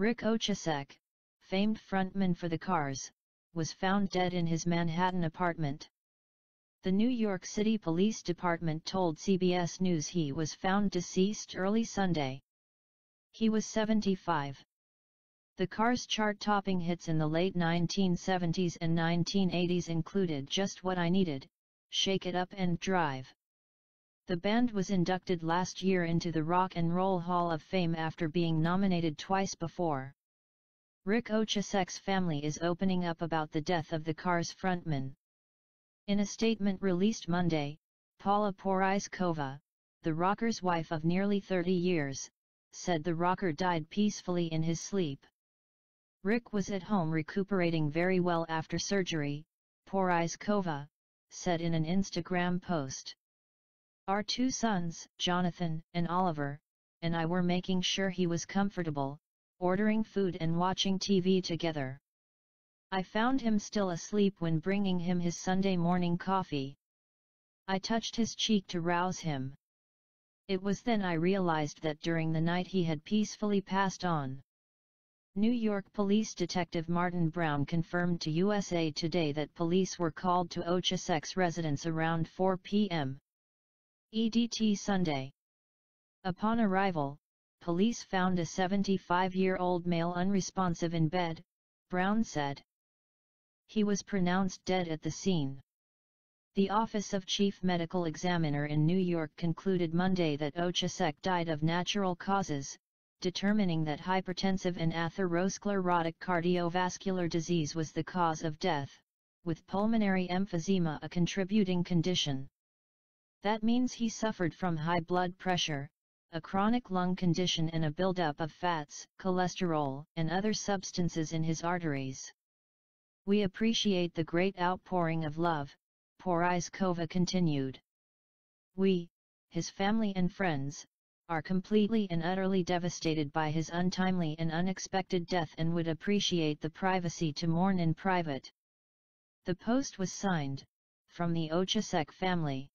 Ric Ocasek, famed frontman for the Cars, was found dead in his Manhattan apartment. The New York City Police Department told CBS News he was found deceased early Sunday. He was 75. The Cars chart-topping hits in the late 1970s and 1980s included Just What I Needed, Shake It Up and Drive. The band was inducted last year into the Rock and Roll Hall of Fame after being nominated twice before. Ric Ocasek's family is opening up about the death of the Cars frontman. In a statement released Monday, Paula Porizkova, the rocker's wife of nearly 30 years, said the rocker died peacefully in his sleep. Ric was at home recuperating very well after surgery, Porizkova, said in an Instagram post. Our two sons, Jonathan and Oliver, and I were making sure he was comfortable, ordering food and watching TV together. I found him still asleep when bringing him his Sunday morning coffee. I touched his cheek to rouse him. It was then I realized that during the night he had peacefully passed on. New York Police Detective Martin Brown confirmed to USA Today that police were called to Ocasek's residence around 4 p.m. EDT Sunday. Upon arrival, police found a 75-year-old male unresponsive in bed, Brown said. He was pronounced dead at the scene. The Office of Chief Medical Examiner in New York concluded Monday that Ocasek died of natural causes, determining that hypertensive and atherosclerotic cardiovascular disease was the cause of death, with pulmonary emphysema a contributing condition. That means he suffered from high blood pressure, a chronic lung condition and a buildup of fats, cholesterol, and other substances in his arteries. We appreciate the great outpouring of love, Porizkova continued. We, his family and friends, are completely and utterly devastated by his untimely and unexpected death and would appreciate the privacy to mourn in private. The post was signed, from the Ocasek family.